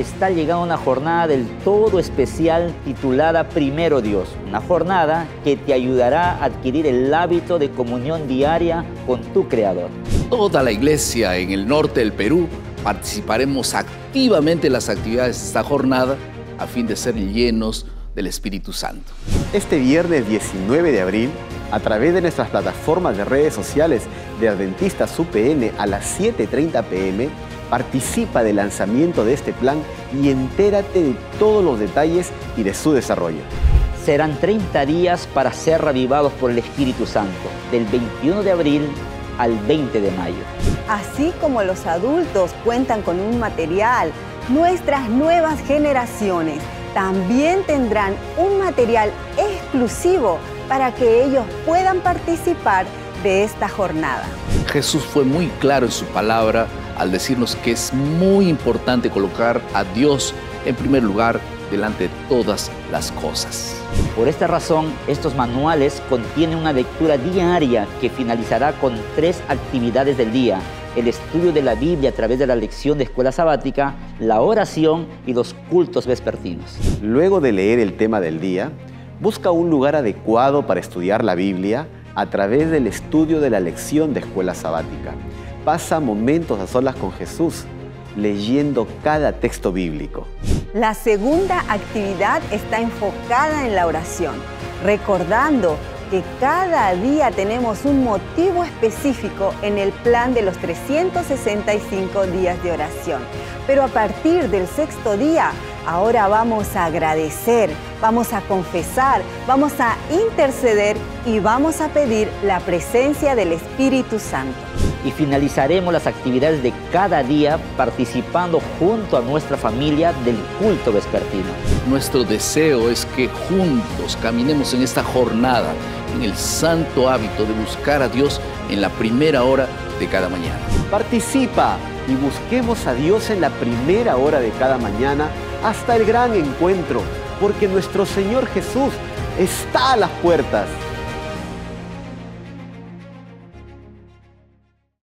está llegando una jornada del todo especial titulada Primero Dios, una jornada que te ayudará a adquirir el hábito de comunión diaria con tu Creador. Toda la iglesia en el norte del Perú participaremos activamente en las actividades de esta jornada a fin de ser llenos del Espíritu Santo. Este viernes 19 de abril, a través de nuestras plataformas de redes sociales de Adventistas UPN a las 7.30 pm, participa del lanzamiento de este plan y entérate de todos los detalles y de su desarrollo. Serán 30 días para ser revivados por el Espíritu Santo, del 21 de abril al 20 de mayo. Así como los adultos cuentan con un material, nuestras nuevas generaciones también tendrán un material exclusivo para que ellos puedan participar de esta jornada. Jesús fue muy claro en su palabra al decirnos que es muy importante colocar a Dios en primer lugar delante de todas las cosas. Por esta razón, estos manuales contienen una lectura diaria que finalizará con tres actividades del día. El estudio de la Biblia a través de la lección de escuela sabática, la oración y los cultos vespertinos. Luego de leer el tema del día, busca un lugar adecuado para estudiar la Biblia a través del estudio de la lección de escuela sabática. Pasa momentos a solas con Jesús, leyendo cada texto bíblico. La segunda actividad está enfocada en la oración, recordando que cada día tenemos un motivo específico en el plan de los 365 días de oración. Pero a partir del sexto día, ahora vamos a agradecer, vamos a confesar, vamos a interceder y vamos a pedir la presencia del Espíritu Santo. Y finalizaremos las actividades de cada día participando junto a nuestra familia del culto vespertino. Nuestro deseo es que juntos caminemos en esta jornada en el santo hábito de buscar a Dios en la primera hora de cada mañana. Participa y busquemos a Dios en la primera hora de cada mañana hasta el gran encuentro, porque nuestro Señor Jesús está a las puertas.